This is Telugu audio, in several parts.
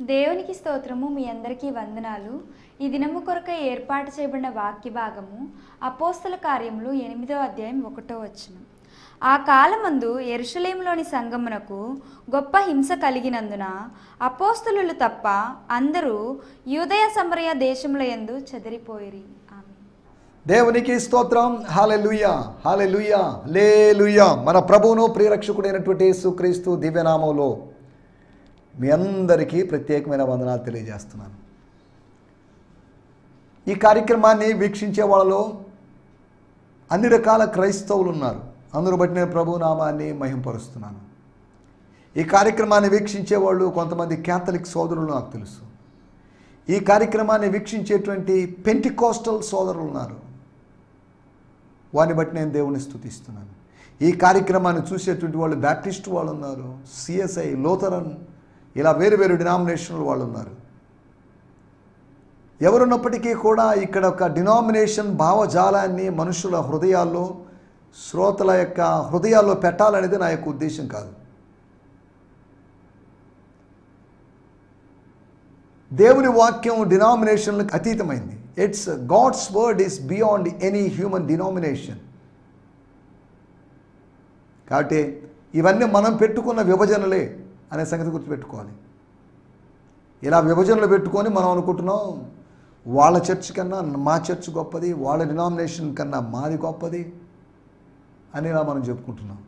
దేవునికి స్తోత్రము మీ అందరికీ వందనాలు. ఈ దినము కొరక ఏర్పాటు చేయబడిన వాక్య భాగము అపోస్తల కార్యములు ఎనిమిదో అధ్యాయం ఒకటో వచ్చిన ఆ కాలమందు ఎరుషలేంలోని సంగమునకు గొప్ప హింస కలిగినందున అపోస్తలులు తప్ప అందరూ యూదయ సమరయ దేశముల ఎందు చెదిరిపోయిరి. ఆమె దేవునికి స్తోత్రం. హాలెలుయా హాలెలుయా లేలుయా మన ప్రభువును ప్రియరక్షకుడైనటువంటి యేసుక్రీస్తు దివ్యనామంలో మీ అందరికీ ప్రత్యేకమైన వందనాలు తెలియజేస్తున్నాను. ఈ కార్యక్రమాన్ని వీక్షించే వాళ్ళలో అన్ని రకాల క్రైస్తవులు ఉన్నారు. అందరూ బట్టి నేను ప్రభునామాన్ని మహింపరుస్తున్నాను. ఈ కార్యక్రమాన్ని వీక్షించే వాళ్ళు కొంతమంది క్యాథలిక్ సోదరులు నాకు తెలుసు. ఈ కార్యక్రమాన్ని వీక్షించేటువంటి పెంటికోస్టల్ సోదరులు ఉన్నారు. వారిని బట్టి నేను దేవుని స్థుతిస్తున్నాను. ఈ కార్యక్రమాన్ని చూసేటువంటి వాళ్ళు బ్యాప్టిస్ట్ వాళ్ళు ఉన్నారు. సిఎస్ఐ లోతరన్ ఇలా వేరు వేరు డినామినేషన్లు వాళ్ళు ఉన్నారు. ఎవరున్నప్పటికీ కూడా ఇక్కడ ఒక డినామినేషన్ భావజాలాన్ని మనుషుల హృదయాల్లో శ్రోతల యొక్క హృదయాల్లో పెట్టాలనేది నా యొక్క ఉద్దేశం కాదు. దేవుని వాక్యం డినామినేషన్లకు అతీతమైంది. It's God's word is beyond any human denomination కాబట్టి ఇవన్నీ మనం పెట్టుకున్న విభజనలే. అనే సంగతి గుర్తుపెట్టుకోవాలి. ఇలా విభజనలు పెట్టుకొని మనం అనుకుంటున్నాం వాళ్ళ చర్చ్ కన్నా మా చర్చ్ గొప్పది వాళ్ళ డినామినేషన్ కన్నా మాది గొప్పది అని ఇలా మనం చెప్పుకుంటున్నాం.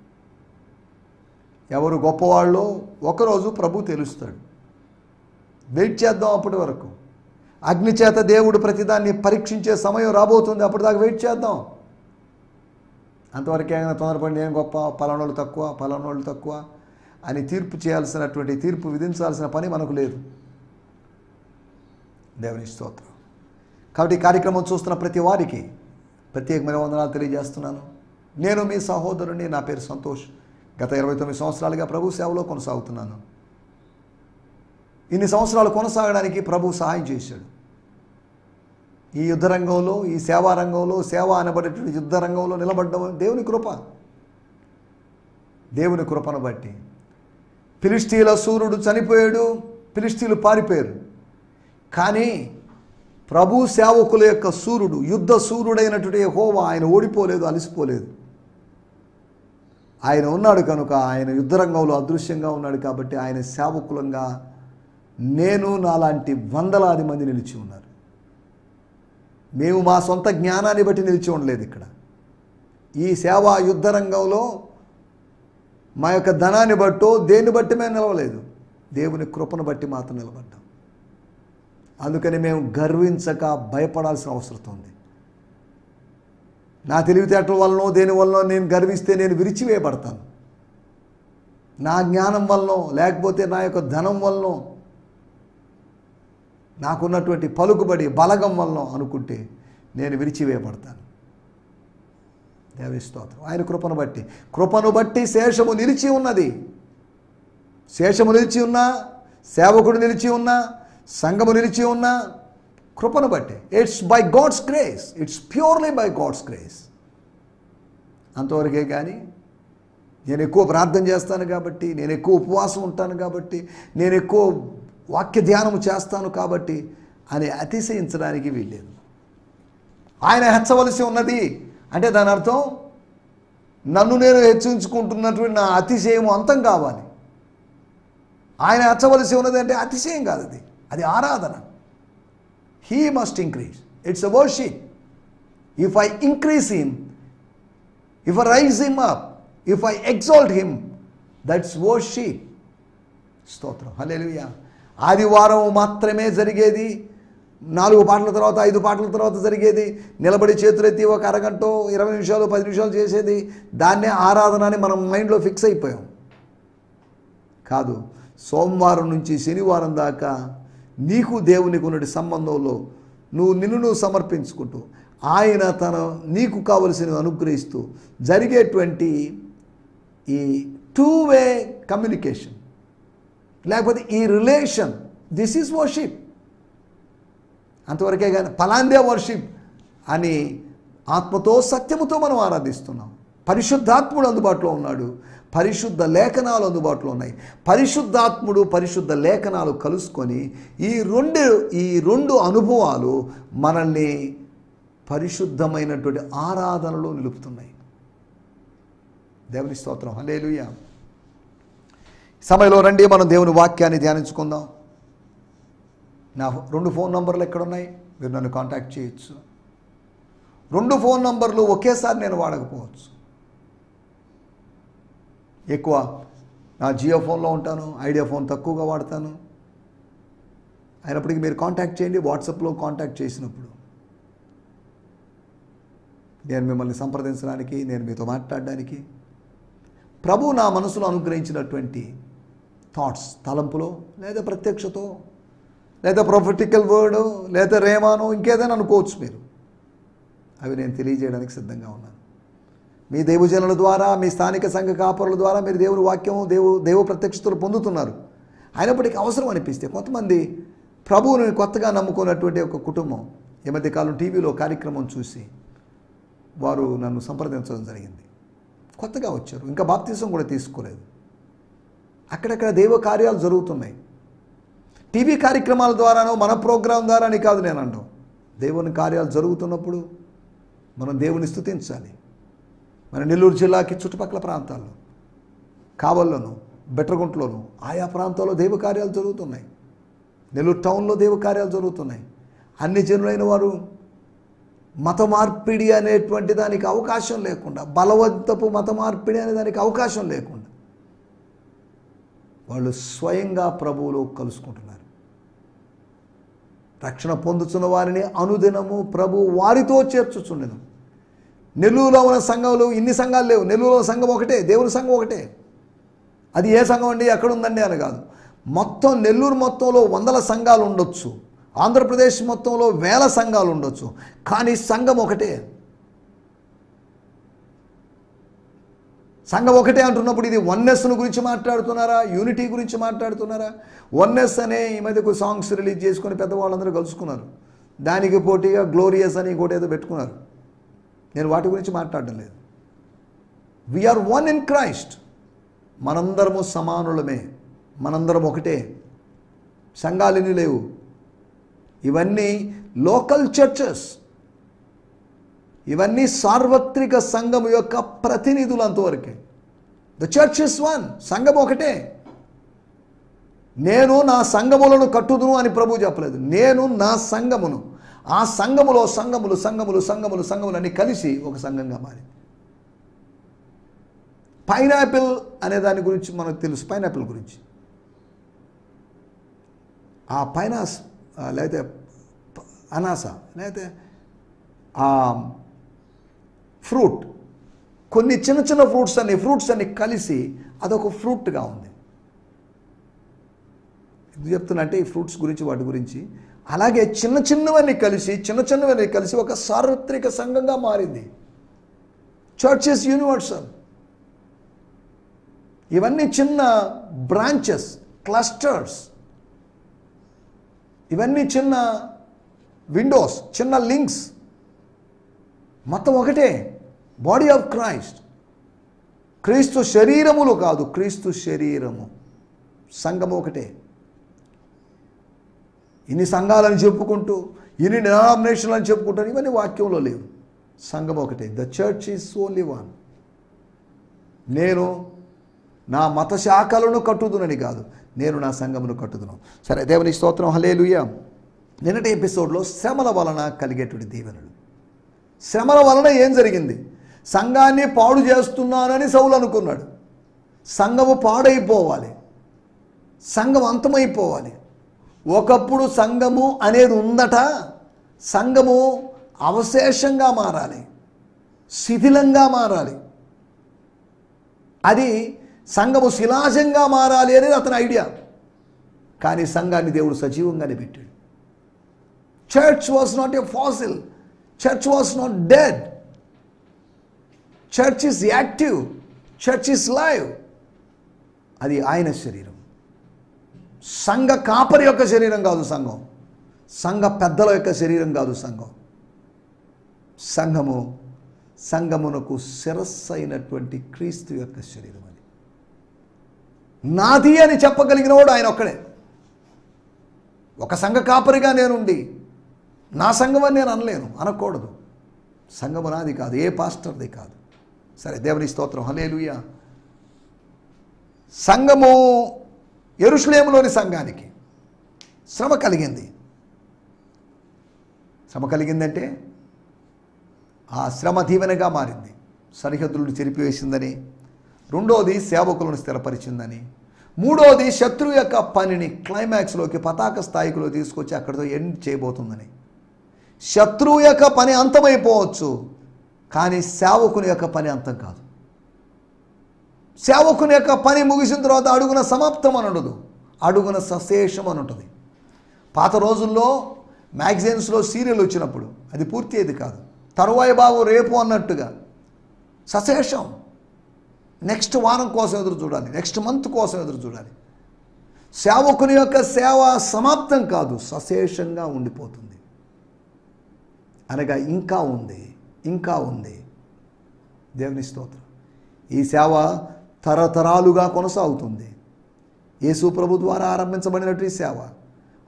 ఎవరు గొప్పవాళ్ళు ఒకరోజు ప్రభు తెలుస్తాడు. వెయిట్ చేద్దాం అప్పటి వరకు. అగ్ని చేత దేవుడు ప్రతిదాన్ని పరీక్షించే సమయం రాబోతుంది అప్పటిదాకా వెయిట్ చేద్దాం. అంతవరకు ఏమైనా తొందరపడి ఏం గొప్ప పలానోళ్ళు తక్కువ పలానోళ్ళు తక్కువ అని తీర్పు చేయాల్సినటువంటి తీర్పు విధించాల్సిన పని మనకు లేదు. దేవుని స్తోత్రం. కాబట్టి ఈ కార్యక్రమం చూస్తున్న ప్రతి వారికి ప్రత్యేకమైన వందనాలు తెలియజేస్తున్నాను. నేను మీ సహోదరుని నా పేరు సంతోష్. గత ఇరవై తొమ్మిది సంవత్సరాలుగా ప్రభు సేవలో కొనసాగుతున్నాను. ఇన్ని సంవత్సరాలు కొనసాగడానికి ప్రభు సహాయం చేశాడు. ఈ యుద్ధ రంగంలో ఈ సేవా రంగంలో సేవ అనబడేటువంటి యుద్ధ రంగంలో నిలబడ్డం దేవుని కృప. దేవుని కృపను బట్టి ఫిలిస్తీన్ల సూర్యుడు చనిపోయాడు ఫిలిస్తీన్లు పారిపోయారు. కానీ ప్రభు సేవకుల యొక్క సూర్యుడు యుద్ధ సూర్యుడైనటువంటి హోవా ఆయన ఓడిపోలేదు అలసిపోలేదు. ఆయన ఉన్నాడు కనుక ఆయన యుద్ధరంగంలో అదృశ్యంగా ఉన్నాడు కాబట్టి ఆయన సేవకులంగా నేను నాలాంటి వందలాది మంది నిలిచి ఉన్నారు. మేము మా సొంత జ్ఞానాన్ని బట్టి నిలిచి ఉండలేదు ఇక్కడ. ఈ సేవా యుద్ధ రంగంలో మా యొక్క ధనాన్ని బట్టో దేన్ని బట్టి మేము నిలవలేదు. దేవుని కృపను బట్టి మాత్రం నిలబడ్డాం. అందుకని మేము గర్వించక భయపడాల్సిన అవసరం ఉంది. నా తెలివితేటల వలనో దేని వలనో నేను గర్విస్తే నేను విరిచివేయబడతాను. నా జ్ఞానం వలనో లేకపోతే నా యొక్క ధనం వలనో నాకున్నటువంటి పలుకుబడి బలగం వలన అనుకుంటే నేను విరిచివేయబడతాను. దేవి స్తోత్రం. ఆయన కృపను బట్టి. కృపను బట్టి శేషము నిలిచి ఉన్నది. శేషము నిలిచి ఉన్నా సేవకుడు నిలిచి ఉన్నా సంఘము నిలిచి ఉన్నా కృపను బట్టి. It's by God's grace it's purely by God's grace అంతవరకే కానీ నేను ఎక్కువ ప్రార్థన చేస్తాను కాబట్టి నేను ఎక్కువ ఉపవాసం ఉంటాను కాబట్టి నేను ఎక్కువ వాక్య ధ్యానం చేస్తాను కాబట్టి అని అతిశయించడానికి వీల్లేదు. ఆయన హెచ్చవలసి ఉన్నది. అంటే దాని అర్థం నన్ను నేను హెచ్చించుకుంటున్నటువంటి నా అతిశయం అంతం కావాలి. ఆయన హెచ్చవలసి ఉన్నది అంటే అతిశయం కాదు అది. అది ఆరాధన. He must increase it's a worship if I increase him if I raise him up if I exalt him that's worship స్తోత్రం. హలే ఆదివారం మాత్రమే జరిగేది. నాలుగు పాటల తర్వాత ఐదు పాటల తర్వాత జరిగేది. నిలబడి చేతులెత్తి ఒక అరగంట ఇరవై నిమిషాలు పది నిమిషాలు చేసేది. దాన్నే ఆరాధన అని మనం మైండ్లో ఫిక్స్ అయిపోయాం. కాదు సోమవారం నుంచి శనివారం దాకా నీకు దేవునికి ఉన్నటి సంబంధంలో నువ్వు నిన్ను నువ్వు సమర్పించుకుంటూ ఆయన తన నీకు కావలసినవి అనుగ్రహిస్తూ జరిగేటువంటి ఈ టూ వే కమ్యూనికేషన్ లేకపోతే ఈ రిలేషన్ దిస్ ఈజ్ వర్షిప్ అంతవరకే కానీ ఫలాందే వర్షిప్ అని ఆత్మతో సత్యముతో మనం ఆరాధిస్తున్నాం. పరిశుద్ధాత్ముడు అందుబాటులో ఉన్నాడు. పరిశుద్ధ లేఖనాలు అందుబాటులో ఉన్నాయి. పరిశుద్ధాత్ముడు పరిశుద్ధ లేఖనాలు కలుసుకొని ఈ రెండు ఈ రెండు అనుభవాలు మనల్ని పరిశుద్ధమైనటువంటి ఆరాధనలో నిలుపుతున్నాయి. దేవుని స్తోత్రం. హలేలుయ సమయంలో రండి మనం దేవుని వాక్యాన్ని ధ్యానించుకుందాం. నా రెండు ఫోన్ నంబర్లు ఎక్కడ ఉన్నాయి మీరు నన్ను కాంటాక్ట్ చేయొచ్చు. రెండు ఫోన్ నంబర్లు ఒకేసారి నేను వాడకపోవచ్చు. ఎక్కువ నా జియో ఫోన్లో ఉంటాను ఐడియా ఫోన్ తక్కువగా వాడతాను. అయినప్పటికీ మీరు కాంటాక్ట్ చేయండి వాట్సాప్లో కాంటాక్ట్ చేసినప్పుడు. నేను మిమ్మల్ని సంప్రదించడానికి నేను మీతో మాట్లాడడానికి ప్రభు నా మనసులో అనుగ్రహించినటువంటి థాట్స్ తలంపులో లేదా ప్రత్యక్షతో లేదా ప్రొఫెటికల్ వర్డ్ లేదా రేమానో ఇంకేదైనా అనుకోవచ్చు మీరు. అవి నేను తెలియజేయడానికి సిద్ధంగా ఉన్నాను. మీ దేవజనుల ద్వారా మీ స్థానిక సంఘ కాపరుల ద్వారా మీరు దేవుని వాక్యం దేవు దేవ ప్రత్యక్షతలు పొందుతున్నారు. అయినప్పటికీ అవసరం అనిపిస్తే కొంతమంది ప్రభువుని కొత్తగా నమ్ముకున్నటువంటి ఒక కుటుంబం ఈ మధ్యకాలం టీవీలో కార్యక్రమం చూసి వారు నన్ను సంప్రదించడం జరిగింది. కొత్తగా వచ్చారు. ఇంకా బాప్తీసం కూడా తీసుకోలేదు. అక్కడక్కడ దేవ కార్యాలు జరుగుతున్నాయి. టీవీ కార్యక్రమాల ద్వారానో మన ప్రోగ్రాం ద్వారా అని కాదు నేను అంటాం దేవుని కార్యాలు జరుగుతున్నప్పుడు మనం దేవుని స్థుతించాలి. మన నెల్లూరు జిల్లాకి చుట్టుపక్కల ప్రాంతాల్లో కావల్లోను బెట్రగుంట్లోను ఆయా ప్రాంతాల్లో దేవ కార్యాలు జరుగుతున్నాయి. నెల్లూరు టౌన్లో దేవ కార్యాలు జరుగుతున్నాయి. అన్ని జనులైన వారు మత మార్పిడి అనేటువంటి దానికి అవకాశం లేకుండా బలవంతపు మత మార్పిడి అనే దానికి అవకాశం లేకుండా వాళ్ళు స్వయంగా ప్రభువులో కలుసుకుంటున్నారు. రక్షణ పొందుతున్న వారిని అనుదినము ప్రభు వారితో చేర్చుచుండెను. నెల్లూరులో ఉన్న సంఘంలో ఇన్ని సంఘాలు లేవు. నెల్లూరులో సంఘం ఒకటే దేవుని సంఘం ఒకటే. అది ఏ సంఘం అండి? ఎక్కడ ఉందండి అని కాదు. మొత్తం నెల్లూరు మొత్తంలో వందల సంఘాలు ఉండొచ్చు. ఆంధ్రప్రదేశ్ మొత్తంలో వేల సంఘాలు ఉండొచ్చు. కానీ సంఘం ఒకటే. సంఘం ఒకటే అంటున్నప్పుడు ఇది వన్నెస్ను గురించి మాట్లాడుతున్నారా? యూనిటీ గురించి మాట్లాడుతున్నారా? వన్నెస్ అనే ఈ మధ్య కొన్ని సాంగ్స్ రిలీజ్ చేసుకొని పెద్దవాళ్ళందరూ కలుసుకున్నారు. దానికి పోటీగా గ్లోరియస్ అని ఇంకోటి ఏదో పెట్టుకున్నారు. నేను వాటి గురించి మాట్లాడడం లేదు. వీఆర్ వన్ ఇన్ క్రైస్ట్ మనందరము సమానులమే. మనందరం ఒకటే. సంఘాలని లేవు? ఇవన్నీ లోకల్ చర్చెస్ ఇవన్నీ సార్వత్రిక సంఘం యొక్క ప్రతినిధులు అంతవరకే. ద చర్చ్ ఇస్ వన్ సంఘం ఒకటే. నేను నా సంఘములను కట్టుదును అని ప్రభు చెప్పలేదు. నేను నా సంఘమును. ఆ సంఘములో సంఘములు సంఘములు సంఘములు సంఘములు అన్ని కలిసి ఒక సంఘంగా మారింది పైనాపిల్ అనే దాని గురించి మనకు తెలుసు. పైనాపిల్ గురించి. ఆ పైనాస్ లేకపోతే అనాస లేకపోతే ఆ ఫ్రూట్ కొన్ని చిన్న చిన్న ఫ్రూట్స్ అన్ని ఫ్రూట్స్ అన్ని కలిసి అదొక ఫ్రూట్గా ఉంది. ఎందుకు చెప్తున్నా అంటే ఈ ఫ్రూట్స్ గురించి వాటి గురించి అలాగే చిన్న చిన్నవన్నీ కలిసి చిన్న చిన్నవన్నీ కలిసి ఒక సార్వత్రిక సంఘంగా మారింది. చర్చెస్ యూనివర్సల్ ఇవన్నీ చిన్న బ్రాంచెస్ క్లస్టర్స్ ఇవన్నీ చిన్న విండోస్ చిన్న లింక్స్ మొత్తం ఒకటే. బాడీ ఆఫ్ క్రైస్ట్ క్రీస్తు శరీరములు కాదు క్రీస్తు శరీరము. సంఘము ఒకటే. ఇన్ని సంఘాలని చెప్పుకుంటూ ఇన్ని డినామినేషన్లు అని చెప్పుకుంటారు ఇవన్నీ వాక్యంలో లేవు. సంఘం ఒకటే. The church is only one నేను నా మత శాఖలను కట్టుదునని కాదు నేను నా సంఘమును కట్టుదును. సరే దేవుని స్తోత్రం. హలేలుయ నిన్నటి ఎపిసోడ్లో శ్రమల వలన కలిగేటువంటి దీవెనలు. శ్రమల వలన ఏం జరిగింది? సంఘాన్ని పాడు చేస్తున్నానని సౌలు అనుకున్నాడు. సంఘము పాడైపోవాలి. సంఘం అంతమైపోవాలి. ఒకప్పుడు సంఘము అనేది ఉందట సంఘము అవశేషంగా మారాలి శిథిలంగా మారాలి. అది సంఘము శిలాజంగా మారాలి అనేది అతని ఐడియా. కానీ సంఘాన్ని దేవుడు సజీవంగానే పెట్టాడు. Church was not a fossil church was not dead church is active church is live అది ఆయన శరీరం. సంఘ కాపరి యొక్క శరీరం కాదు సంఘం. సంఘ పెద్దల యొక్క శరీరం కాదు సంఘం. సంఘము సంఘమునకు శిరస్సు అయినటువంటి క్రీస్తు యొక్క శరీరం అది. నాది అని చెప్పగలిగిన వాడు ఆయన ఒక్కడే. ఒక సంఘ కాపరిగా నేనుండి నా సంఘం అని నేను అనలేను అనకూడదు. సంఘము నాది కాదు ఏ పాస్టర్ది కాదు. సరే దేవుని స్తోత్రం. హలేలుయ సంఘము ఎరుషులేములోని సంఘానికి శ్రమ కలిగింది. శ్రమ కలిగిందంటే ఆ శ్రమ దీవెనగా మారింది. సరిహద్దులను చెరిపివేసిందని రెండోది సేవకులను స్థిరపరిచిందని మూడోది శత్రువు యొక్క పనిని క్లైమాక్స్లోకి పతాక స్థాయికిలో తీసుకొచ్చి అక్కడితో ఎండ్ చేయబోతుందని. శత్రువు యొక్క పని అంతమైపోవచ్చు. కానీ సేవకుని యొక్క పని అంతం కాదు. సేవకుని యొక్క పని ముగిసిన తర్వాత అడుగున సమాప్తం అని ఉండదు. అడుగున సశేషం అని ఉంటుంది. పాత రోజుల్లో మ్యాగజైన్స్లో సీరియల్ వచ్చినప్పుడు అది పూర్తి అయ్యేది కాదు. తరువాయి భాగం రేపు అన్నట్టుగా సశేషం. నెక్స్ట్ వారం కోసం ఎదురు చూడాలి. నెక్స్ట్ మంత్ కోసం ఎదురు చూడాలి. సేవకుని యొక్క సేవ సమాప్తం కాదు. సశేషంగా ఉండిపోతుంది. అనగా ఇంకా ఉంది. ఇంకా ఉంది. దేవుని స్తోత్రం. ఈ సేవ తరతరాలుగా కొనసాగుతుంది. యేసు ప్రభు ద్వారా ఆరంభించబడినట్టు ఈ సేవ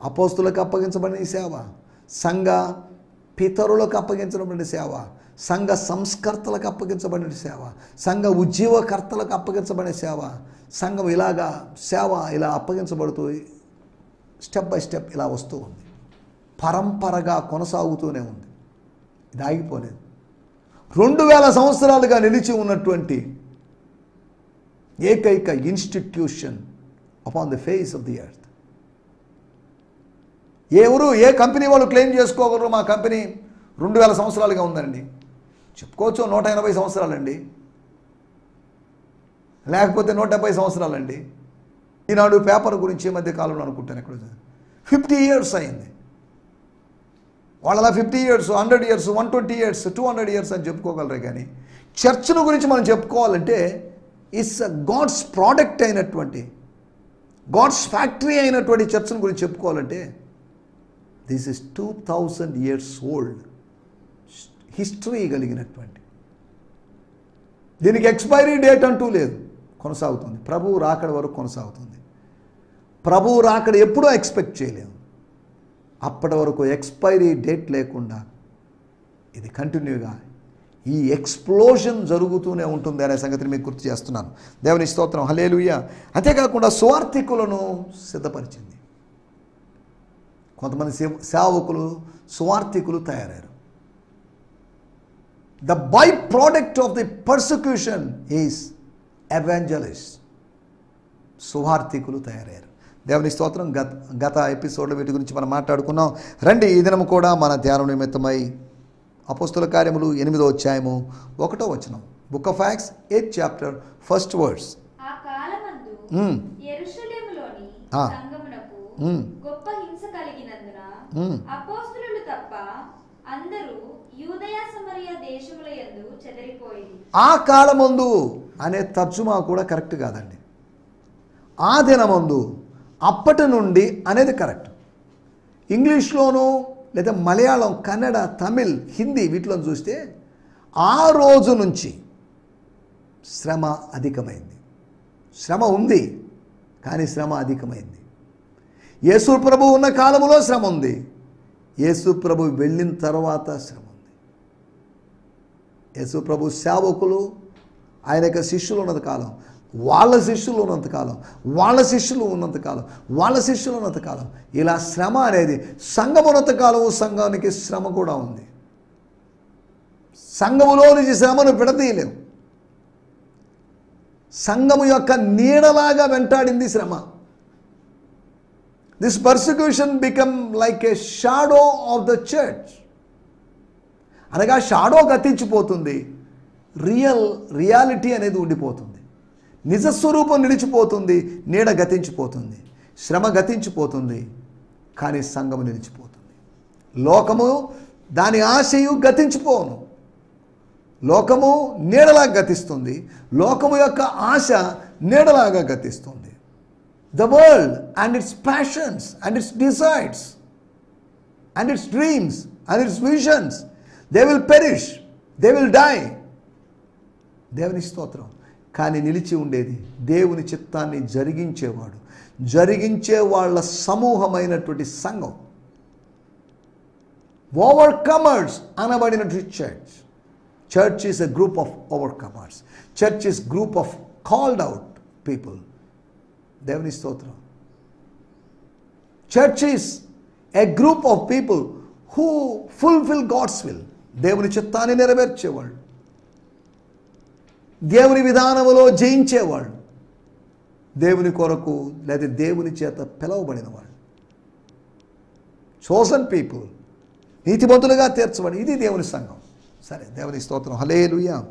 అపోస్తులకు అప్పగించబడిన ఈ సేవ సంఘ పితరులకు అప్పగించబడిన సేవ సంఘ సంస్కర్తలకు అప్పగించబడిన సేవ సంఘ ఉద్యోగకర్తలకు అప్పగించబడిన సేవ సంఘం ఇలాగా సేవ ఇలా అప్పగించబడుతూ స్టెప్ బై స్టెప్ ఇలా వస్తూ ఉంది. పరంపరగా కొనసాగుతూనే ఉంది. ఇది ఆగిపోలేదు. రెండు వేల సంవత్సరాలుగా నిలిచి ఉన్నటువంటి ఏకైక institution upon the face of the earth ఎవరు ఏ కంపెనీ వాళ్ళు క్లెయిమ్ చేసుకోగలరు మా కంపెనీ రెండు వేల సంవత్సరాలుగా ఉందండి. చెప్పుకోవచ్చు నూట ఎనభై సంవత్సరాలండి. లేకపోతే నూట డెబ్బై సంవత్సరాలండి. ఈనాడు పేపర్ గురించి ఈ మధ్య కాలంలో అనుకుంటాను ఎక్కడ ఫిఫ్టీ ఇయర్స్ అయింది. వాళ్ళ fifty years hundred years one twenty years two hundred years అని చెప్పుకోగలరే కానీ చర్చ్ను గురించి మనం చెప్పుకోవాలంటే ఇట్స్ గాడ్స్ ప్రోడక్ట్ అయినటువంటి గాడ్స్ ఫ్యాక్టరీ అయినటువంటి చర్చ్ను గురించి చెప్పుకోవాలంటే this is two thousand years old history కలిగినటువంటి. దీనికి ఎక్స్పైరీ డేట్ అంటూ లేదు కొనసాగుతుంది. ప్రభువు రాకడ వరకు కొనసాగుతుంది. ప్రభువు రాకడ ఎప్పుడూ ఎక్స్పెక్ట్ చేయలేము అప్పటి వరకు ఎక్స్పైరీ డేట్ లేకుండా ఇది కంటిన్యూగా ఈ ఎక్స్ప్లోజన్ జరుగుతూనే ఉంటుంది అనే సంగతిని మీకు గుర్తు చేస్తున్నాను. దేవుని స్తోత్రం. హలేలుయ్య అంతేకాకుండా సువార్థికులను సిద్ధపరిచింది. కొంతమంది సేవకులు సువార్థికులు తయారయ్యారు. The byproduct of the persecution is evangelist సువార్థికులు తయారయ్యారు. దేవుని స్తోత్రం గత గత ఎపిసోడ్లో వీటి గురించి మనం మాట్లాడుకున్నాం రండి ఈ దినం కూడా మన ధ్యానం నిమిత్తమై అపోస్తుల కార్యములు ఎనిమిదో అధ్యాయము ఒకటో వచనం book of Acts eighth chapter first words ఆ కాలమందు మ్మ్. యెరూషలేములోని ఆ. సంఘమునకు మ్మ్. గొప్ప హింస కలిగినందున మ్మ్. అపోస్తులు తప్ప అందరూ యూదయ సమరయ దేశముల యందు చెదరిపోయింది ఆ కాలమందు అనే తర్జుమా కూడా కరెక్ట్ కాదండి ఆ దినమందు అప్పటి నుండి అనేది కరెక్ట్. ఇంగ్లీష్లోనూ లేదా మలయాళం కన్నడ తమిళ్ హిందీ వీటిలో చూస్తే ఆ రోజు నుంచి శ్రమ అధికమైంది. శ్రమ ఉంది కానీ శ్రమ అధికమైంది. యేసు ప్రభు ఉన్న కాలంలో శ్రమ ఉంది. యేసు ప్రభు వెళ్ళిన తర్వాత శ్రమ ఉంది. యేసు ప్రభు సేవకులు ఆయన యొక్క శిష్యులు ఉన్నది కాలం. వాళ్ళ శిష్యులు ఉన్నంతకాలం వాళ్ళ శిష్యులు ఉన్నంత కాలం వాళ్ళ శిష్యులు ఉన్నంత కాలం. ఇలా శ్రమ అనేది సంఘం ఉన్నంత కాలం సంఘానికి శ్రమ కూడా ఉంది. సంఘములో నుంచి శ్రమను విడదీయలేము. సంఘము యొక్క నీడలాగా వెంటాడింది శ్రమ. This persecution become like a shadow of the church అనగా షాడో గతించిపోతుంది. రియల్ రియాలిటీ అనేది ఉండిపోతుంది. నిజస్వరూపం నిలిచిపోతుంది నీడ గతించిపోతుంది శ్రమ గతించిపోతుంది కానీ సంఘము నిలిచిపోతుంది. లోకము దాని ఆశయు గతించిపోను. లోకము నీడలా గతిస్తుంది లోకము యొక్క ఆశ నీడలాగా గతిస్తుంది. The world and its passions and its desires and its dreams and its visions they will perish they will die దేవుని స్తోత్రం. కానీ నిలిచి ఉండేది దేవుని చిత్తాన్ని జరిగించేవాడు. జరిగించే వాళ్ళ సమూహమైనటువంటి సంఘం. Overcomers అనబడినటువంటి church church is a group of overcomers church is group of called out people దేవుని స్తోత్రం. Church is a group of people who fulfil God's will దేవుని చిత్తాన్ని నెరవేర్చేవాళ్ళు. దేవుని విధానములో జయించేవాళ్ళు. దేవుని కొరకు లేదా దేవుని చేత పిలవబడిన వాళ్ళు చోసన్ పీపుల్ నీతిమంతులుగా తీర్చబడి ఇది దేవుని సంఘం. సరే దేవుని స్తోత్రం. హలేలుయా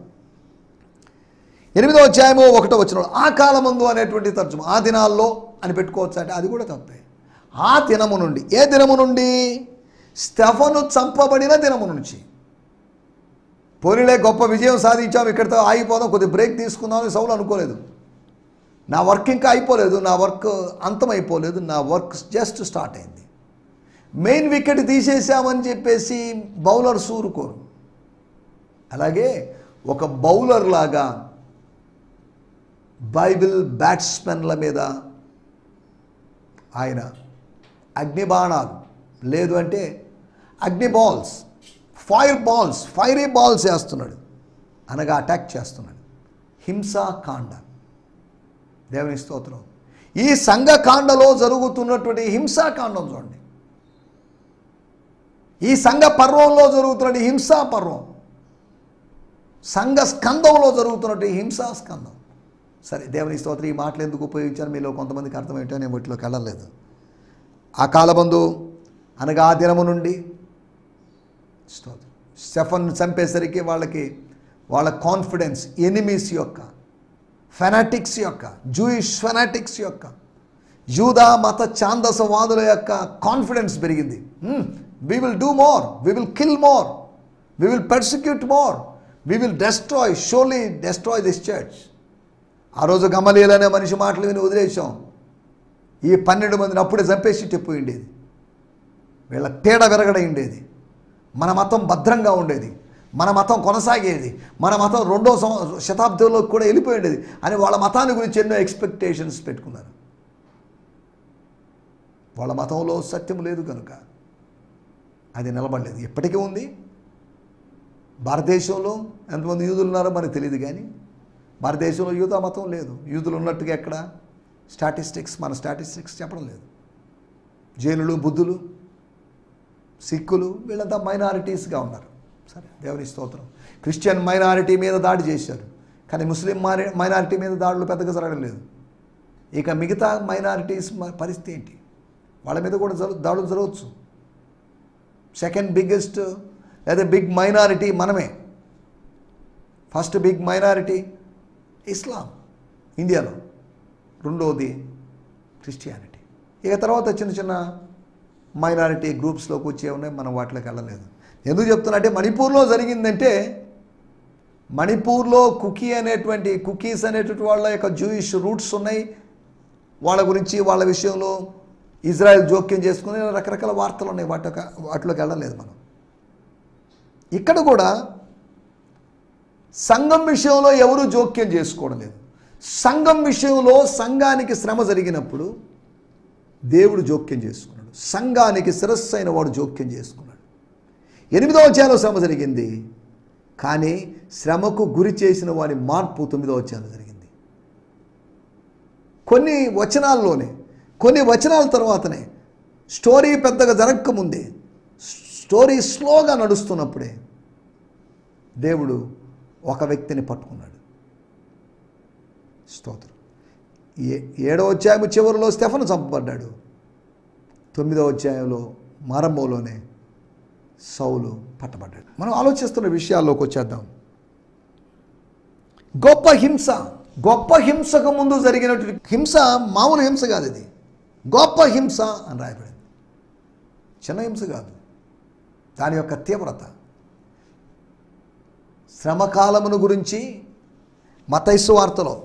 ఎనిమిదో అధ్యాయము ఒకటో వచ్చిన ఆ కాలమందు అనేటువంటి తర్జుమ ఆ దినాల్లో అని పెట్టుకోవచ్చు అంటే అది కూడా తప్పే. ఆ దినము నుండి ఏ దినము నుండి? స్టెఫను చంపబడిన దినము నుంచి. పోనీలే గొప్ప విజయం సాధించాం ఇక్కడితో ఆగిపోదాం కొద్ది బ్రేక్ తీసుకుందామని సౌలు అనుకోలేదు. నా వర్క్ ఇంకా అయిపోలేదు నా వర్క్ అంతమైపోలేదు నా వర్క్ జస్ట్ స్టార్ట్ అయింది. మెయిన్ వికెట్ తీసేసామని చెప్పేసి బౌలర్ సూరుకోరు. అలాగే ఒక బౌలర్ లాగా బైబిల్ బ్యాట్స్మెన్ల మీద ఆయన అగ్నిబాణాలు. లేదు అంటే అగ్ని balls. Fire balls fiery balls వేస్తున్నాడు. అనగా అటాక్ చేస్తున్నాడు. హింసాకాండ దేవుని స్తోత్రం. ఈ సంఘకాండలో జరుగుతున్నటువంటి హింసాకాండం చూడండి. ఈ సంఘ పర్వంలో జరుగుతున్నటువంటి హింసా పర్వం. సంఘ స్కందంలో జరుగుతున్నటువంటి హింసా స్కందం. సరే దేవుని స్తోత్రం ఈ మాటలు ఎందుకు ఉపయోగించాను మీలో కొంతమందికి అర్థమేంటో నేను వీటిలోకి వెళ్ళలేదు. ఆ కాలబంధు అనగా ఆ దినము నుండి స్తోత్రం స్టెఫన్ను చంపేసరికి వాళ్ళకి వాళ్ళ కాన్ఫిడెన్స్ ఎనిమీస్ యొక్క ఫెనాటిక్స్ యొక్క జూయిష్ ఫెనాటిక్స్ యొక్క యూదా మత ఛాందసవాదుల యొక్క కాన్ఫిడెన్స్ పెరిగింది. We will do more we will kill more we will persecute more we will destroy wholly destroy this church ఆ రోజు గమలీలు అనే మనిషి మాటలు విని వదిలేసాం ఈ పన్నెండు మందిని అప్పుడే చంపేసి చెప్పి ఉండేది. వీళ్ళ తేడా విరగడై ఉండేది. మన మతం భద్రంగా ఉండేది. మన మతం కొనసాగేది. మన మతం రెండో సంవ శతాబ్దంలో కూడా వెళ్ళిపోయి ఉండేది. అని వాళ్ళ మతాన్ని గురించి ఎన్నో ఎక్స్పెక్టేషన్స్ పెట్టుకున్నారు. వాళ్ళ మతంలో సత్యం లేదు కనుక అది నిలబడలేదు. ఎప్పటికీ ఉంది. భారతదేశంలో ఎంతమంది యూదులు ఉన్నారో మనకు తెలియదు కానీ భారతదేశంలో యూదా మతం లేదు. యూదులు ఉన్నట్టుగా ఎక్కడ? స్టాటిస్టిక్స్ మన స్టాటిస్టిక్స్ చెప్పడం లేదు. జైనులు బుద్ధులు సిక్కులు వీళ్ళంతా మైనారిటీస్గా ఉన్నారు. సరే దేవుని స్తోత్రం. క్రిస్టియన్ మైనారిటీ మీద దాడి చేశారు. కానీ ముస్లిం మారి మైనారిటీ మీద దాడులు పెద్దగా జరగడం లేదు. ఇక మిగతా మైనారిటీస్ పరిస్థితి ఏంటి? వాళ్ళ మీద కూడా జరు దాడులు జరగవచ్చు సెకండ్ బిగ్గెస్ట్ లేదా బిగ్ మైనారిటీ మనమే. ఫస్ట్ బిగ్ మైనారిటీ ఇస్లాం ఇండియాలో. రెండవది క్రిస్టియానిటీ. ఇక తర్వాత చిన్న చిన్న మైనారిటీ గ్రూప్స్లోకి వచ్చే ఉన్నాయి మనం వాటిలోకి వెళ్ళలేదు. ఎందుకు చెప్తున్నా అంటే మణిపూర్లో జరిగిందంటే మణిపూర్లో కుకీ అనేటువంటి కుకీస్ అనేటువంటి వాళ్ళ యొక్క జూయిష్ రూట్స్ ఉన్నాయి. వాళ్ళ గురించి వాళ్ళ విషయంలో ఇజ్రాయెల్ జోక్యం చేసుకుని రకరకాల వార్తలు ఉన్నాయి. వాటి వాటిలోకి వెళ్ళలేదు మనం. ఇక్కడ కూడా సంఘం విషయంలో ఎవరు జోక్యం చేసుకోవడం లేదు. సంఘం విషయంలో సంఘానికి శ్రమ జరిగినప్పుడు దేవుడు జోక్యం చేసుకున్నాడు. సంఘానికి శిరస్సు అయిన వాడు జోక్యం చేసుకున్నాడు. ఎనిమిదవ అధ్యాయంలో శ్రమ జరిగింది. కానీ శ్రమకు గురి చేసిన వాడి మార్పు తొమ్మిదవ అధ్యాయంలో జరిగింది. కొన్ని వచనాల్లోనే కొన్ని వచనాల తర్వాతనే స్టోరీ పెద్దగా జరగకముందే స్టోరీ స్లోగా నడుస్తున్నప్పుడే దేవుడు ఒక వ్యక్తిని పట్టుకున్నాడు. స్తోత్రం. ఏ ఏడవ అధ్యాయం చివరిలో స్టెఫన్ చంపబడ్డాడు. తొమ్మిదవ అధ్యాయంలో మారంభంలోనే సౌలు పట్టబడ్డాడు. మనం ఆలోచిస్తున్న విషయాల్లోకి వచ్చేద్దాం. గొప్ప హింస గొప్ప హింసకు ముందు జరిగినటువంటి హింస మామూలు హింస కాదు ఇది. గొప్ప హింస అని రాయబడింది. చిన్న హింస కాదు. దాని యొక్క తీవ్రత. శ్రమకాలమును గురించి మతైసు వార్తలో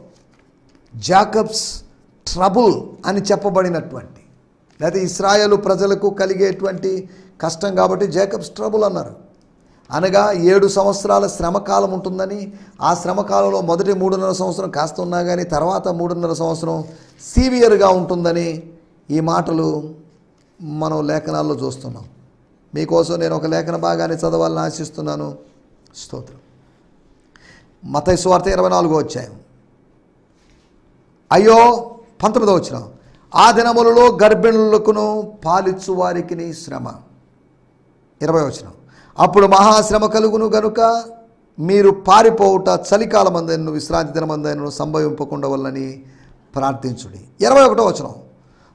జాకబ్స్ ట్రబుల్ అని చెప్పబడినటువంటి లేదా ఇస్రాయలు ప్రజలకు కలిగేటువంటి కష్టం కాబట్టి జేకబ్స్ ట్రబుల్ అన్నారు. అనగా ఏడు సంవత్సరాల శ్రమకాలం ఉంటుందని ఆ శ్రమకాలంలో మొదటి మూడున్నర సంవత్సరం కాస్త ఉన్నా కానీ తర్వాత మూడున్నర సంవత్సరం సీవియర్గా ఉంటుందని ఈ మాటలు మనం లేఖనాల్లో చూస్తున్నాం. మీకోసం నేను ఒక లేఖన భాగాన్ని చదవాలని ఆశిస్తున్నాను. స్తోత్రం. మత స్వార్థ ఇరవై నాలుగో వచ్చాయి అయ్యో పంతొమ్మిదో వచ్చినాం ఆ దినములలో గర్భిణులకును పాలిచ్చు వారికి శ్రమ. ఇరవై వచ్చిన అప్పుడు మహాశ్రమ కలుగును గనుక మీరు పారిపోవుట చలికాలం విశ్రాంతి దినమందను సంభవింపకుండా వల్లని ప్రార్థించుడి. ఇరవై ఒకటో వచనం.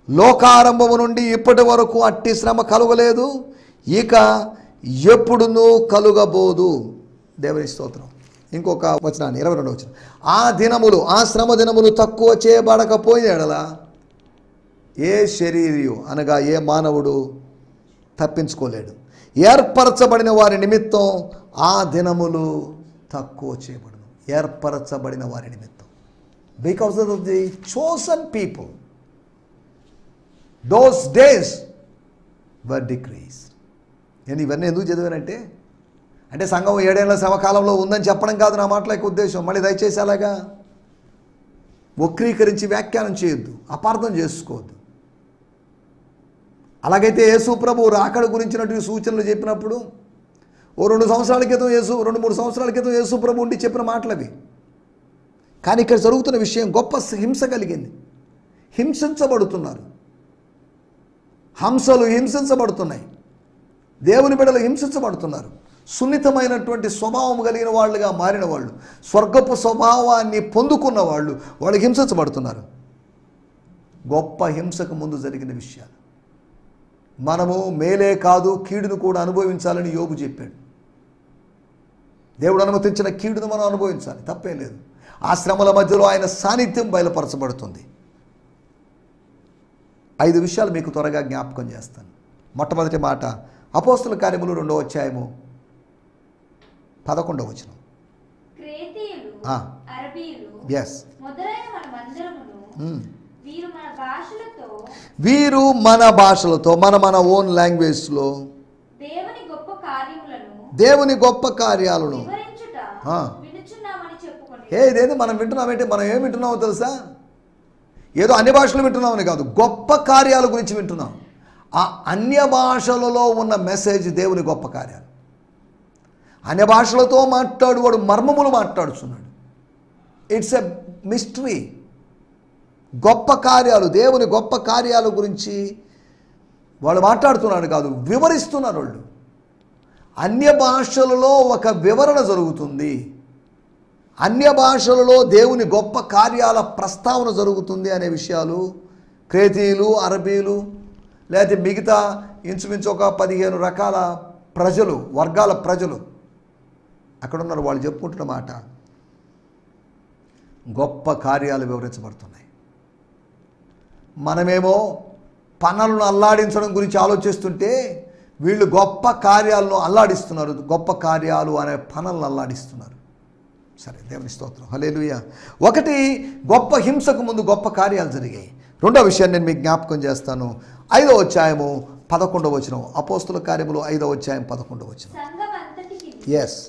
లోకారంభము నుండి ఇప్పటి వరకు అట్టి శ్రమ కలుగలేదు ఇక ఎప్పుడునూ కలుగబోదు. దేవుని స్తోత్రం. ఇంకొక వచనాన్ని ఇరవై రెండో వచనం. ఆ దినములు ఆ శ్రమ దినములు తక్కువ చేయబడకపోయినలా ఏ శరీరియు అనగా ఏ మానవుడు తప్పించుకోలేడు. ఏర్పరచబడిన వారి నిమిత్తం ఆ దినములు తక్కువ చేయబడను. ఏర్పరచబడిన వారి నిమిత్తం. Because of the chosen people those days were decrees నేను ఇవన్నీ ఎందుకు చదివానంటే అంటే సంఘం ఏడేళ్ళ సమకాలంలో ఉందని చెప్పడం కాదు నా మాటల యొక్క ఉద్దేశం. మళ్ళీ దయచేసి అలాగా వక్రీకరించి వ్యాఖ్యానం చేయొద్దు అపార్థం చేసుకోవద్దు. అలాగైతే యేసు ప్రభు రాకడ గురించినటువంటి సూచనలు చెప్పినప్పుడు ఓ రెండు సంవత్సరాల క్రితం యేసు రెండు మూడు సంవత్సరాల క్రితం యేసు ప్రభు ఉండి చెప్పిన మాటలవి. కానీ ఇక్కడ జరుగుతున్న విషయం గొప్ప హింస కలిగింది. హింసించబడుతున్నారు. హంసలు హింసించబడుతున్నాయి. దేవుని బిడలు హింసించబడుతున్నారు. సున్నితమైనటువంటి స్వభావం కలిగిన వాళ్ళుగా మారిన వాళ్ళు స్వర్గపు స్వభావాన్ని పొందుకున్న వాళ్ళు వాళ్ళు హింసించబడుతున్నారు. గొప్ప హింసకు ముందు జరిగిన విషయాలు. మనము మేలే కాదు కీడును కూడా అనుభవించాలని యోబు చెప్పాడు. దేవుడు అనుమతించిన కీడును మనం అనుభవించాలి తప్పేం లేదు. ఆ శ్రమల మధ్యలో ఆయన సాన్నిధ్యం బయలుపరచబడుతుంది. ఐదు విషయాలు మీకు త్వరగా జ్ఞాపకం చేస్తాను. మొట్టమొదటి మాట అపోస్తుల కార్యములు రెండో అధ్యాయము పదకొండవ వచనం. అరబీయులు ఎస్ వీరు మన భాషలతో మన మన ఓన్ లాంగ్వేజ్లో దేవుని గొప్ప కార్యములను దేవుని గొప్ప కార్యాలను ఏ ఇదేంటి మనం వింటున్నామంటే మనం ఏం వింటున్నామో తెలుసా? ఏదో అన్ని భాషలు వింటున్నామని కాదు గొప్ప కార్యాల గురించి వింటున్నాం. ఆ అన్య భాషలలో ఉన్న మెసేజ్ దేవుని గొప్ప కార్యాలు. అన్య భాషలతో మాట్లాడువాడు మర్మములు మాట్లాడుతున్నాడు ఇట్స్ ఎ మిస్టరీ గొప్ప కార్యాలు దేవుని గొప్ప కార్యాల గురించి వాళ్ళు మాట్లాడుతున్నాడు కాదు వివరిస్తున్నారు వాళ్ళు. అన్య భాషలలో ఒక వివరణ జరుగుతుంది. అన్య భాషలలో దేవుని గొప్ప కార్యాల ప్రస్తావన జరుగుతుంది అనే విషయాలు క్రేతీలు అరబీలు లేకపోతే మిగతా ఇంచుమించు ఒక పదిహేను రకాల ప్రజలు వర్గాల ప్రజలు అక్కడ ఉన్నారు వాళ్ళు చెప్పుకుంటున్న మాట. గొప్ప కార్యాలు వివరించబడుతున్నాయి. మనమేమో పనులను అల్లాడించడం గురించి ఆలోచిస్తుంటే వీళ్ళు గొప్ప కార్యాలను అల్లాడిస్తున్నారు. గొప్ప కార్యాలు అనే పనులను అల్లాడిస్తున్నారు. సరే దేవుని స్తోత్రం. హలేలుయ ఒకటి గొప్ప హింసకు ముందు గొప్ప కార్యాలు జరిగాయి. రెండో విషయాన్ని నేను మీకు జ్ఞాపకం చేస్తాను. ఐదో అధ్యాయము పదకొండవ వచనం. అపోస్తుల కార్యములు ఐదో అధ్యాయం పదకొండవ అంతటికి ఎస్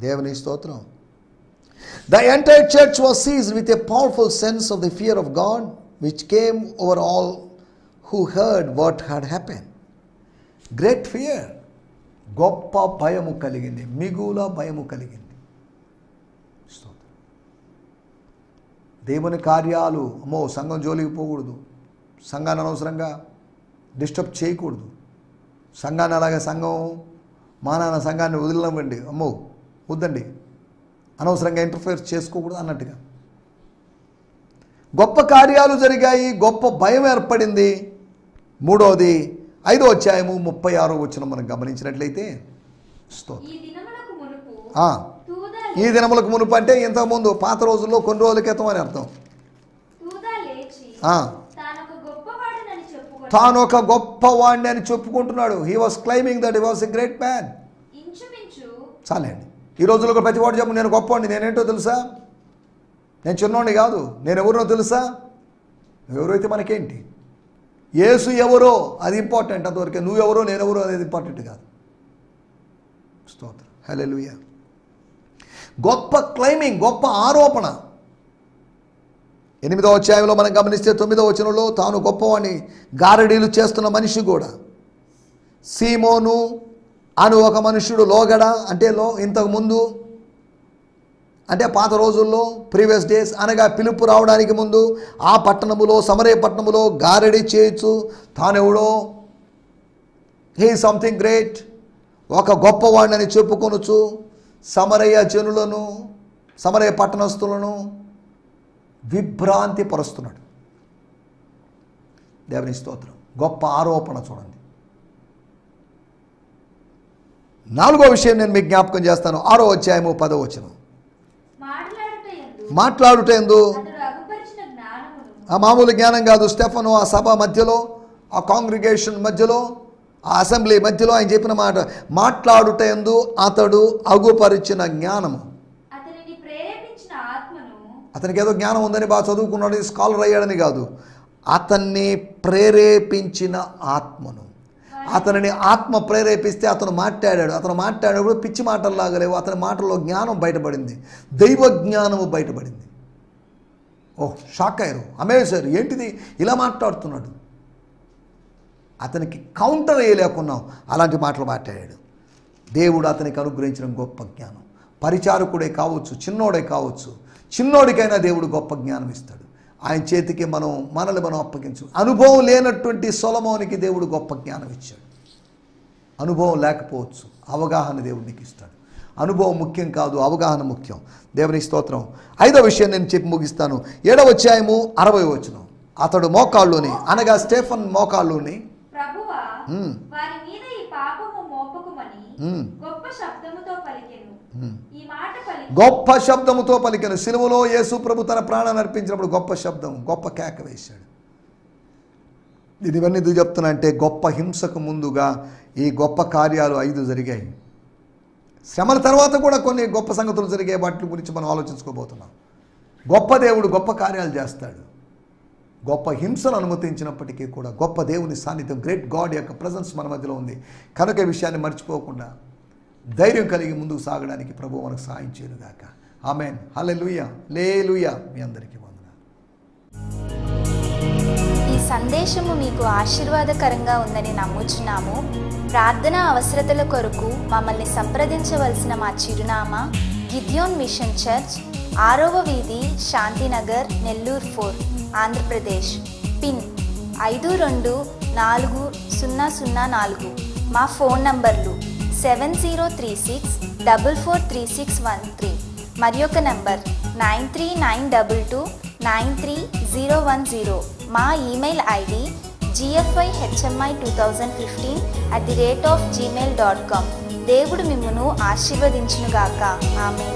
దేవుని స్తోత్రం. The entire church was seized with a powerful sense of the fear of God, which came over all who heard what had happened. Great fear. గొప్ప భయము కలిగింది మిగుల భయము కలిగింది దేవుని కార్యాలు అమ్మో సంఘం జోలికి పోకూడదు సంఘాన్ని అనవసరంగా డిస్టర్బ్ చేయకూడదు సంఘాన్ని అలాగే సంఘం మానాన సంఘాన్ని వదిలినవ్వండి అమ్మో వద్దండి అనవసరంగా ఇంటర్ఫేర్ చేసుకోకూడదు అన్నట్టుగా. గొప్ప కార్యాలు జరిగాయి గొప్ప భయం ఏర్పడింది. మూడవది ఐదో అధ్యాయము ముప్పై ఆరో వచ్చిన మనం గమనించినట్లయితే ఈ దినములకు మునుపు అంటే ఇంతకుముందు పాత రోజుల్లో కొన్ని రోజుల క్రితం అని అర్థం. తాను ఒక గొప్పవాడిని అని చెప్పుకుంటున్నాడు. He was claiming that he was a great man చాలండి. ఈ రోజుల్లో కూడా ప్రతి వాడు చెప్పు నేను గొప్పవాడిని నేనేంటో తెలుసా? నేను చిన్నోడిని కాదు నేను ఎవరినో తెలుసా? ఎవరైతే మనకేంటి? యేసు ఎవరో అది ఇంపార్టెంట్ అంతవరకే. నువ్వెవరో నేనెవరో అనేది ఇంపార్టెంట్ కాదు. స్తోత్రం. హల్లెలూయా. గొప్ప క్లైమింగ్ గొప్ప ఆరోపణ. ఎనిమిదో అధ్యాయంలో మనం గమనిస్తే తొమ్మిదో వచనంలో తాను గొప్పవాణి గారడీలు చేస్తున్న మనిషి కూడా. సీమోను అను ఒక మనుషుడు లోగడ అంటే లో ఇంతకుముందు అంటే పాత రోజుల్లో ప్రీవియస్ డేస్ అనగా పిలుపు రావడానికి ముందు ఆ పట్టణములో సమరే పట్టణములో గారడి చేయొచ్చు తానెవడో హీ సంథింగ్ గ్రేట్. ఒక గొప్పవాడిని చెప్పుకొనొచ్చు సమరయ్య జనులను సమరయ్య పట్టణస్థులను విభ్రాంతి పరుస్తున్నాడు దేవుని స్తోత్రం. గొప్ప ఆరోపణ చూడండి. నాలుగో విషయం నేను మీకు జ్ఞాపకం చేస్తాను. ఆరో అధ్యాయము పదో వచనం. మాట్లాడుట యందు మాట్లాడుట ఎందు అతడు అగుపరిచిన జ్ఞానమును. ఆ మామూలు జ్ఞానం కాదు. స్టెఫను ఆ సభ మధ్యలో ఆ కాంగ్రిగేషన్ మధ్యలో ఆ అసెంబ్లీ మధ్యలో ఆయన చెప్పిన మాట మాట్లాడుట ఎందు అతడు అగుపరిచిన జ్ఞానము. అతనికి ఏదో జ్ఞానం ఉందని బాగా చదువుకున్నాడు స్కాలర్ అయ్యాడని కాదు. అతన్ని ప్రేరేపించిన ఆత్మను. అతనిని ఆత్మ ప్రేరేపిస్తే అతను మాట్లాడాడు. అతను మాట్లాడేప్పుడు పిచ్చి మాటల్లాగా లేవు. అతని మాటల్లో జ్ఞానం బయటపడింది. దైవ జ్ఞానము బయటపడింది. ఓహ్ షాక్ అయ్యారు. అమేజర్ ఏంటిది? ఇలా మాట్లాడుతున్నాడు. అతనికి కౌంటర్ వేయలేకున్నాం అలాంటి మాటలు మాట్లాడాడు. దేవుడు అతనికి అనుగ్రహించిన గొప్ప జ్ఞానం. పరిచారకుడే కావచ్చు చిన్నోడే కావచ్చు చిన్నోడికైనా దేవుడు గొప్ప జ్ఞానం ఇస్తాడు. ఆయన చేతికి మనం మనల్ని మనం అప్పగించు. అనుభవం లేనటువంటి సొలమోనికి దేవుడు గొప్ప జ్ఞానం ఇచ్చాడు. అనుభవం లేకపోవచ్చు. అవగాహన దేవుడికి ఇస్తాడు. అనుభవం ముఖ్యం కాదు అవగాహన ముఖ్యం. దేవుని స్తోత్రం. ఐదో విషయం నేను చెప్పి ముగిస్తాను. ఏడవ అధ్యాయము అరవై వచనం. అతడు మోకాళ్ళుని అనగా స్టేఫన్ మోకాళ్ళుని. గొప్ప శబ్దముతో పలికెను. ఈ మాట గొప్ప శబ్దముతో పలికిన సిలువలో యేసు ప్రభు తన ప్రాణాన్ని అర్పించినప్పుడు గొప్ప శబ్దం గొప్ప కేక వేశాడు. నేను ఇవన్నీ ఎందుకు చెప్తున్నా అంటే గొప్ప హింసకు ముందుగా ఈ గొప్ప కార్యాలు ఐదు జరిగాయి. శ్రమల తర్వాత కూడా కొన్ని గొప్ప సంగతులు జరిగే వాటి గురించి మనం ఆలోచించుకోబోతున్నాం. గొప్ప దేవుడు గొప్ప కార్యాలు చేస్తాడు. గొప్ప హింసను అనుమతించినప్పటికీ కూడా గొప్ప దేవుని సాన్నిధ్యం గ్రేట్ గాడ్ యొక్క ప్రజెన్స్ మన మధ్యలో ఉంది. కనుక విషయాన్ని మర్చిపోకుండా ధైర్యం కలిగి ముందుకు సాగడానికి ప్రభు మనకు సహాయం చేయనుగాక. ఆమెన్. హలే లూయ లే లూయ మీ అందరికీ వందనాలు. ఈ సందేశము మీకు ఆశీర్వాదకరంగా ఉందని నమ్ముచున్నాము. ప్రార్థన అవసరతల కొరకు మమ్మల్ని సంప్రదించవలసిన మా చిరునామా గిద్యోన్ మిషన్ చర్చ్ ఆరవ వీధి శాంతినగర్ నెల్లూరు ఫోర్ ఆంధ్రప్రదేశ్. పిన్ ఐదు రెండు నాలుగు సున్నా సున్నా నాలుగు. మా ఫోన్ నంబర్లు seven zero three six double four three six one three మరి ఒక number nine three nine double two nine three zero one zero. మా email ID GFI HMI two thousand fifteen at the rate of Gmail dot com దేవుడు మిమ్మను ఆశీర్వదించునుగాక. ఆమె